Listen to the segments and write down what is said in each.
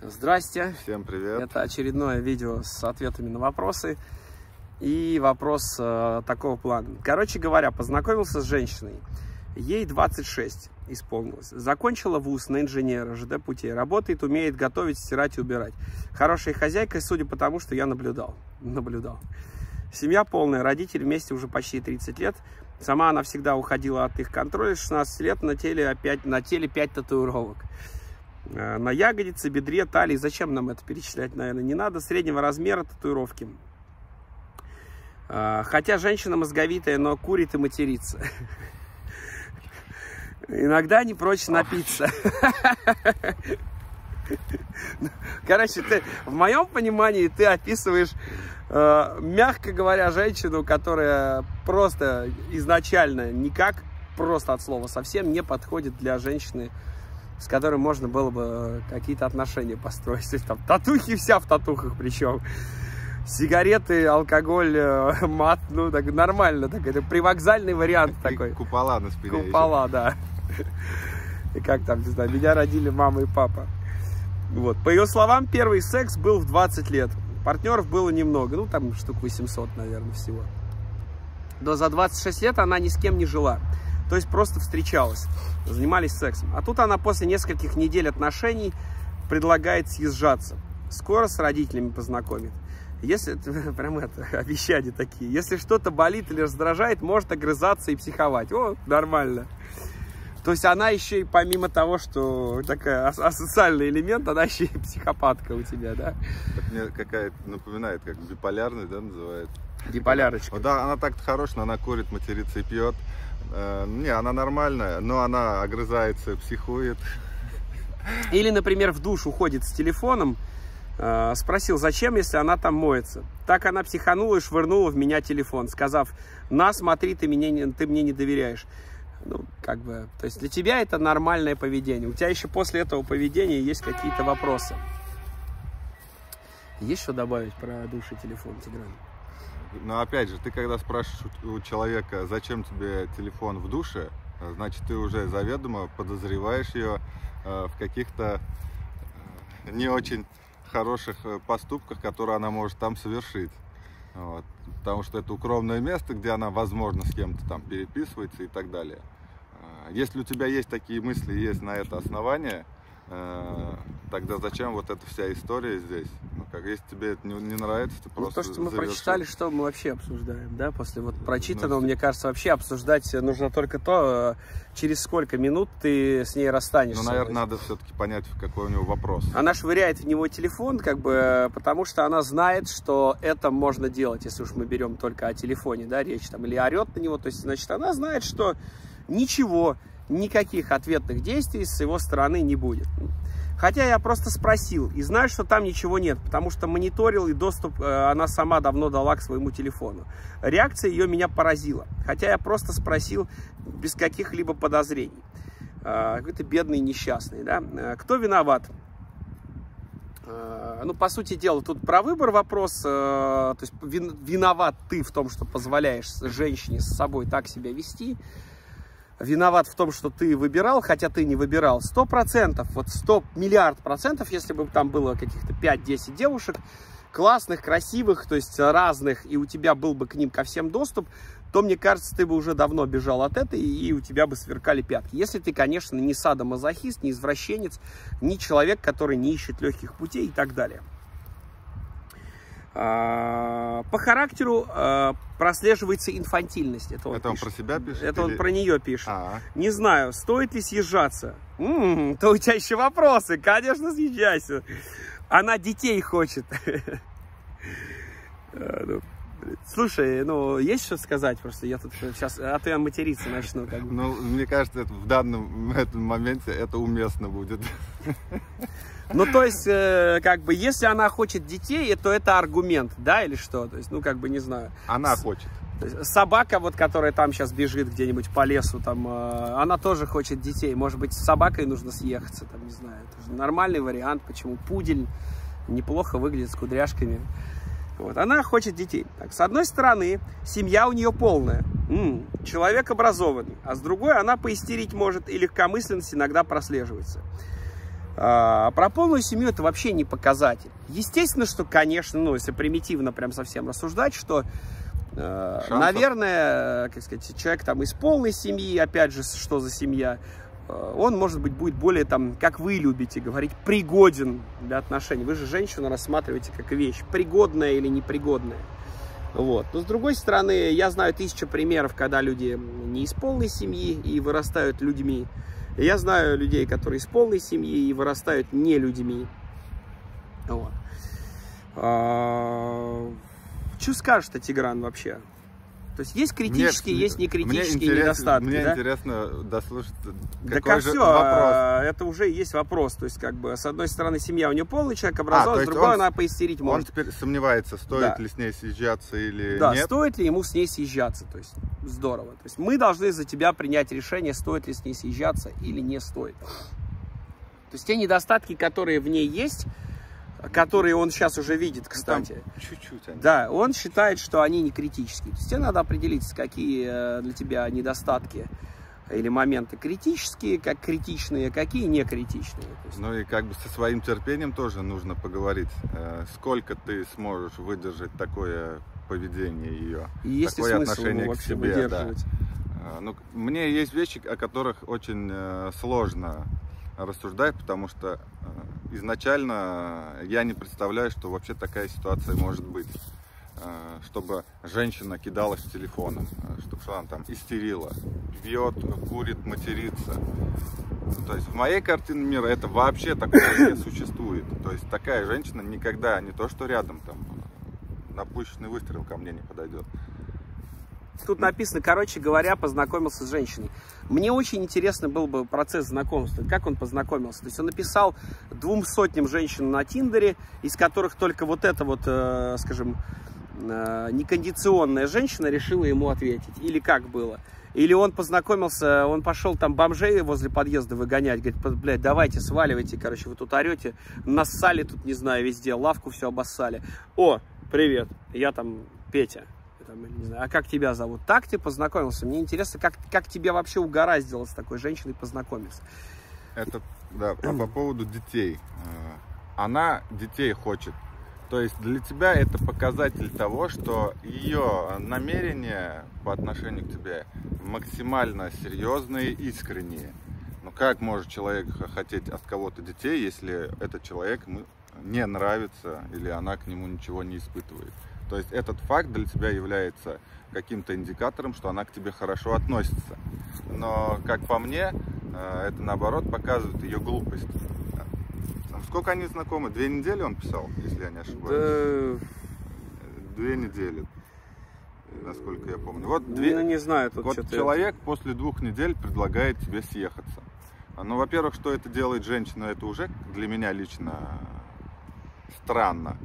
Здрасте. Всем привет. Это очередное видео с ответами на вопросы. И вопрос э, такого плана. Короче говоря, познакомился с женщиной. Ей 26 исполнилось. Закончила вуз на инженера ЖД путей. Работает, умеет готовить, стирать и убирать. Хорошая хозяйка, судя по тому, что я наблюдал. Наблюдал. Семья полная, родители вместе уже почти 30 лет. Сама она всегда уходила от их контроля. 16 лет на теле, опять, на теле 5 татуировок. Э, на ягодице, бедре, талии. Зачем нам это перечислять, наверное, не надо. Среднего размера татуировки. Э, хотя женщина мозговитая, но курит и матерится. Иногда не прочь напиться. Короче, ты, в моем понимании ты описываешь, э, мягко говоря, женщину, которая просто изначально никак, просто от слова совсем не подходит для женщины, с которой можно было бы какие-то отношения построить. Там татухи вся в татухах причем. Сигареты, алкоголь, э, мат, ну так нормально, так это привокзальный вариант И такой. Купола на спине. Купола, да. И как там, не знаю, меня родили мама и папа. Вот. По ее словам, первый секс был в 20 лет. Партнеров было немного, ну там штук 800, наверное, всего. Но за 26 лет она ни с кем не жила. То есть просто встречалась, занимались сексом. А тут она после нескольких недель отношений предлагает съезжаться. Скоро с родителями познакомит. Если, прям это, обещания такие. Если что-то болит или раздражает, может огрызаться и психовать. О, нормально. То есть она еще и помимо того, что такая ас- асоциальный элемент, она еще и психопатка у тебя, да? Это Мне какая-то напоминает, как биполярный, да, называется. Биполярочка. Да, она так-то хорошая, но она курит, матерится и пьет. Э, не, она нормальная, но она огрызается, психует. Или, например, в душ уходит с телефоном, э, спросил, зачем, если она там моется. Так она психанула и швырнула в меня телефон, сказав, на, смотри, ты, меня не, ты мне не доверяешь. Ну, как бы, то есть для тебя это нормальное поведение. У тебя еще после этого поведения есть какие-то вопросы. Есть что добавить про душ и телефон, Тигран? Но опять же, ты когда спрашиваешь у человека, зачем тебе телефон в душе, э, значит, ты уже заведомо подозреваешь ее э, в каких-то э, не очень хороших поступках, которые она может там совершить. Вот. Потому что это укромное место, где она, возможно, с кем-то там переписывается и так далее. Если у тебя есть такие мысли, есть на это основание, э, тогда зачем вот эта вся история здесь? Ну, как, если тебе это не, не нравится, ты Ну, просто то, что мы заверши. прочитали, что мы вообще обсуждаем, да, после вот прочитанного, Ну, мне кажется, вообще обсуждать нужно только то, э, через сколько минут ты с ней расстанешься. Ну, наверное, надо все-таки понять, какой у него вопрос. Она швыряет в него телефон, как бы, э, потому что она знает, что это можно делать, если уж мы берем только о телефоне, да, речь там, или орет на него, то есть, значит, она знает, что ничего, никаких ответных действий с его стороны не будет. Хотя я просто спросил и знаю, что там ничего нет, потому что мониторил и доступ э, она сама давно дала к своему телефону. Реакция ее меня поразила, хотя я просто спросил без каких-либо подозрений. Э, Какой-то бедный несчастный, да? Э, Кто виноват? Э, Ну, по сути дела, тут про выбор вопрос. э, То есть вин- виноват ты в том, что позволяешь женщине с собой так себя вести. Виноват в том, что ты выбирал, хотя ты не выбирал. Сто процентов, вот сто миллиард процентов, если бы там было каких-то 5-10 девушек, классных, красивых, то есть разных, и у тебя был бы к ним ко всем доступ, то, мне кажется, ты бы уже давно бежал от этой, и у тебя бы сверкали пятки. Если ты, конечно, не садомазохист, не извращенец, не человек, который не ищет легких путей и так далее. А, По характеру а, прослеживается инфантильность. Это он, Это он пишет. про себя пишет? Это он или- про нее пишет. А, Не знаю, стоит ли съезжаться. М, то у тебя еще вопросы. Конечно, съезжайся. Она детей хочет. Слушай, ну, есть что сказать? Просто я тут сейчас, а то я материться начну. Как бы. ну, мне кажется, это в данном этом моменте это уместно будет. Ну, то есть, э, как бы, если она хочет детей, то это аргумент, да, или что? То есть, ну, как бы, не знаю. Она С- хочет. То есть собака, вот, которая там сейчас бежит где-нибудь по лесу, там, э, она тоже хочет детей. Может быть, с собакой нужно съехаться, там, не знаю. Это же нормальный вариант. Почему? Пудель неплохо выглядит с кудряшками. Вот. Она хочет детей. Так, с одной стороны, семья у нее полная. М, человек образованный. А с другой, она поистерить может и легкомысленность иногда прослеживается. А про полную семью это вообще не показатель. Естественно, что, конечно, ну, если примитивно прям совсем рассуждать, что, э, наверное, как сказать, человек там из полной семьи, опять же, что за семья, э, он, может быть, будет более, там, как вы любите говорить, пригоден для отношений. Вы же женщину рассматриваете как вещь, пригодная или непригодная. Вот. Но с другой стороны, я знаю тысячу примеров, когда люди не из полной семьи и вырастают людьми. Я знаю людей, которые из полной семьи и вырастают не людьми. Вот. А... Что скажешь-то, Тигран, вообще? То есть есть критические, мне, есть некритические мне недостатки. Мне да? интересно дослушать, какой так, а же все, вопрос. Это уже есть вопрос. То есть, как бы, с одной стороны, семья у нее полный человек образован, а, с другой он, она поистерить может. Он теперь сомневается, стоит да. ли с ней съезжаться или да, нет. стоит ли ему с ней съезжаться. То есть, здорово. То есть, мы должны за тебя принять решение, стоит ли с ней съезжаться или не стоит. То есть, те недостатки, которые в ней есть, которые он сейчас уже видит, кстати. Чуть-чуть. Да, он считает, что они не критические. То есть тебе надо определиться, какие э, для тебя недостатки или моменты критические, как критичные, какие не критичные. Есть... Ну и как бы со своим терпением тоже нужно поговорить. Э, сколько ты сможешь выдержать такое поведение ее, есть такое отношение к себе. Да. Э, ну, мне есть вещи, о которых очень сложно рассуждать, потому что изначально я не представляю, что вообще такая ситуация может быть. Э, чтобы женщина кидалась телефоном, э, чтобы она там истерила, пьет, курит, матерится. То есть в моей картине мира это вообще такого не существует. То есть такая женщина никогда, не то что рядом, там, напущенный выстрел ко мне не подойдет. Тут написано, короче говоря, познакомился с женщиной. Мне очень интересно был бы процесс знакомства, как он познакомился. То есть он написал двум сотням женщин на Тиндере, из которых только вот эта вот, э, скажем, э, некондиционная женщина решила ему ответить. Или как было? Или он познакомился, он пошел там бомжей возле подъезда выгонять, говорит, блядь, давайте, сваливайте, короче, вы тут орете, нассали тут, не знаю, везде, лавку все обоссали. О, привет, я там Петя, там, не знаю, а как тебя зовут? Так ты познакомился. Мне интересно, как, как тебе вообще угораздило с такой женщиной познакомиться. Это, да, а по поводу детей. Э, она детей хочет. То есть для тебя это показатель того, что ее намерения по отношению к тебе максимально серьезные, искренние. Но как может человек хотеть от кого-то детей, если этот человек не нравится или она к нему ничего не испытывает? То есть этот факт для тебя является каким-то индикатором, что она к тебе хорошо относится. Но, как по мне, э, это наоборот показывает ее глупость. Сколько они знакомы? Две недели он писал, если я не ошибаюсь? Да... Две недели, насколько я помню. Вот две... Не знаю, тут вот человек это... после двух недель предлагает тебе съехаться. Ну, во-первых, что это делает женщина, это уже для меня лично странно.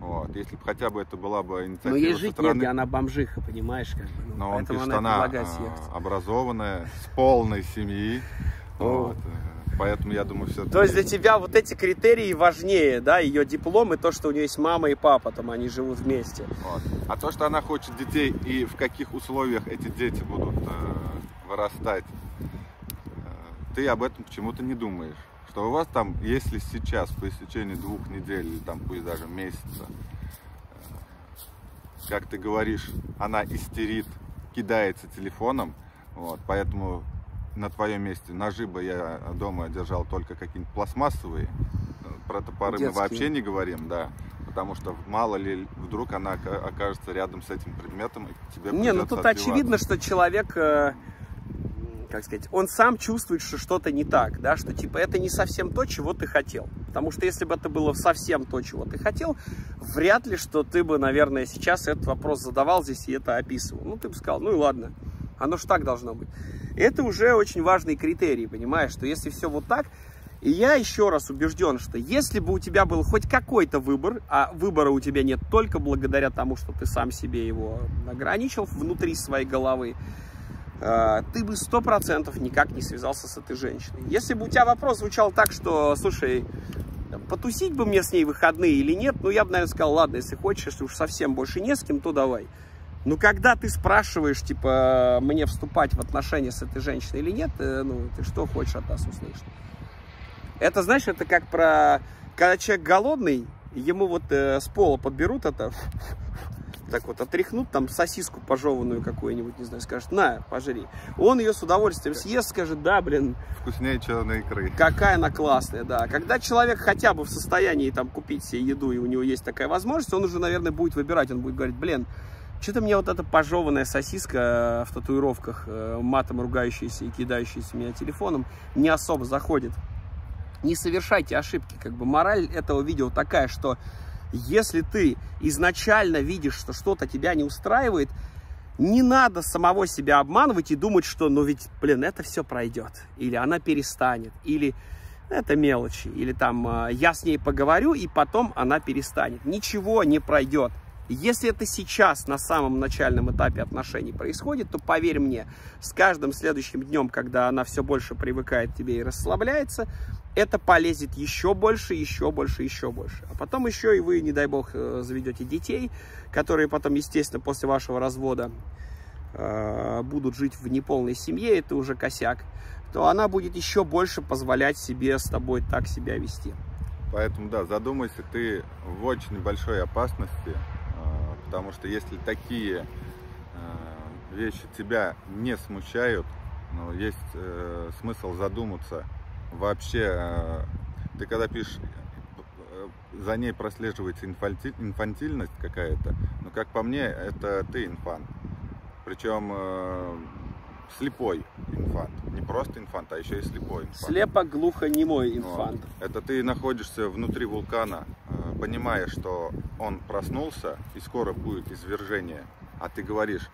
Вот. Если бы хотя бы это была бы инициатива Но ей жить стороны... негде, она бомжиха, понимаешь? Как бы. Ну, Но он пишет, она, она образованная, с полной семьи. Вот. Э, поэтому я думаю, все. То есть для тебя вот эти критерии важнее, да, ее диплом и то, что у нее есть мама и папа, там они живут вместе. Вот. А то, что она хочет детей и в каких условиях эти дети будут э, вырастать, э, ты об этом почему-то не думаешь что у вас там, если сейчас по истечении двух недель или там пусть даже месяца, э, как ты говоришь, она истерит, кидается телефоном, вот, поэтому на твоем месте ножи бы я дома держал только какие-нибудь пластмассовые, про топоры Детские. мы вообще не говорим, да, потому что мало ли вдруг она окажется рядом с этим предметом и тебе Не, ну тут очевидно, что человек э, как сказать, он сам чувствует, что что-то не так, да, что типа это не совсем то, чего ты хотел. Потому что если бы это было совсем то, чего ты хотел, вряд ли, что ты бы, наверное, сейчас этот вопрос задавал здесь и это описывал. Ну, ты бы сказал, ну и ладно, оно ж так должно быть. Это уже очень важный критерий, понимаешь, что если все вот так, и я еще раз убежден, что если бы у тебя был хоть какой-то выбор, а выбора у тебя нет только благодаря тому, что ты сам себе его ограничил внутри своей головы, ты бы сто процентов никак не связался с этой женщиной. Если бы у тебя вопрос звучал так, что, слушай, потусить бы мне с ней выходные или нет, ну, я бы, наверное, сказал, ладно, если хочешь, если уж совсем больше не с кем, то давай. Но когда ты спрашиваешь, типа, мне вступать в отношения с этой женщиной или нет, э, ну, ты что хочешь от нас услышать? Это, знаешь, это как про... Когда человек голодный, ему вот э, с пола подберут это, так вот отряхнут там сосиску пожеванную какую-нибудь, не знаю, скажет, на, пожри. Он ее с удовольствием съест, скажет, да, блин. Вкуснее черной икры. Какая она классная, да. Когда человек хотя бы в состоянии там купить себе еду, и у него есть такая возможность, он уже, наверное, будет выбирать, он будет говорить, блин, что-то мне вот эта пожеванная сосиска в татуировках, э, матом ругающаяся и кидающаяся меня телефоном, не особо заходит. Не совершайте ошибки. Как бы мораль этого видео такая, что если ты изначально видишь, что что-то тебя не устраивает, не надо самого себя обманывать и думать, что, ну ведь, блин, это все пройдет. Или она перестанет. Или это мелочи. Или там, «А, я с ней поговорю, и потом она перестанет. Ничего не пройдет. Если это сейчас, на самом начальном этапе отношений происходит, то поверь мне, с каждым следующим днем, когда она все больше привыкает к тебе и расслабляется, это полезет еще больше, еще больше, еще больше. А потом еще и вы, не дай бог, э, заведете детей, которые потом, естественно, после вашего развода э, будут жить в неполной семье, это уже косяк, то она будет еще больше позволять себе с тобой так себя вести. Поэтому, да, задумайся, ты в очень большой опасности, Потому что если такие э, вещи тебя не смущают, ну, есть э, смысл задуматься вообще. Э, ты когда пишешь, э, за ней прослеживается инфанти, инфантильность какая-то, но как по мне, это ты инфант. Причем э, слепой инфант. Не просто инфант, а еще и слепой инфант. Слепо, глухо, немой инфант. Вот. Это ты находишься внутри вулкана, понимая, что он проснулся и скоро будет извержение, а ты говоришь,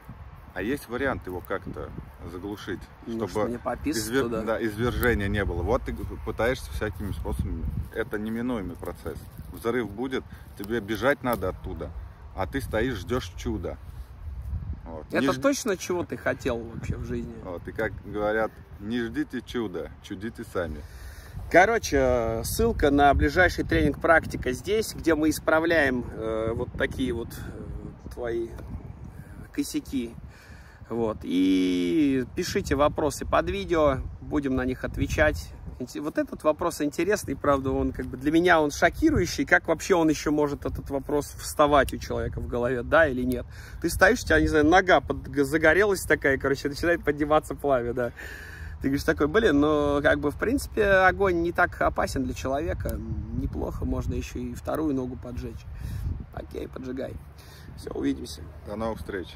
а есть вариант его как-то заглушить, ну, чтобы не извер... туда. да, извержения не было. Вот ты пытаешься всякими способами. Это неминуемый процесс. Взрыв будет, тебе бежать надо оттуда, а ты стоишь, ждешь чуда. Вот. Это не точно чего ты хотел вообще в жизни? Вот. И как говорят, не ждите чуда, чудите сами. Короче, ссылка на ближайший тренинг «Практика» здесь, где мы исправляем э, вот такие вот э, твои косяки. Вот. И пишите вопросы под видео, будем на них отвечать. Вот этот вопрос интересный, правда, он как бы для меня он шокирующий. Как вообще он еще может этот вопрос вставать у человека в голове, да или нет? Ты стоишь, у тебя, не знаю, нога под, загорелась такая, короче, начинает подниматься пламя, да. Ты говоришь такой, блин, ну, как бы, в принципе, огонь не так опасен для человека. Неплохо, можно еще и вторую ногу поджечь. Окей, поджигай. Все, увидимся. До новых встреч.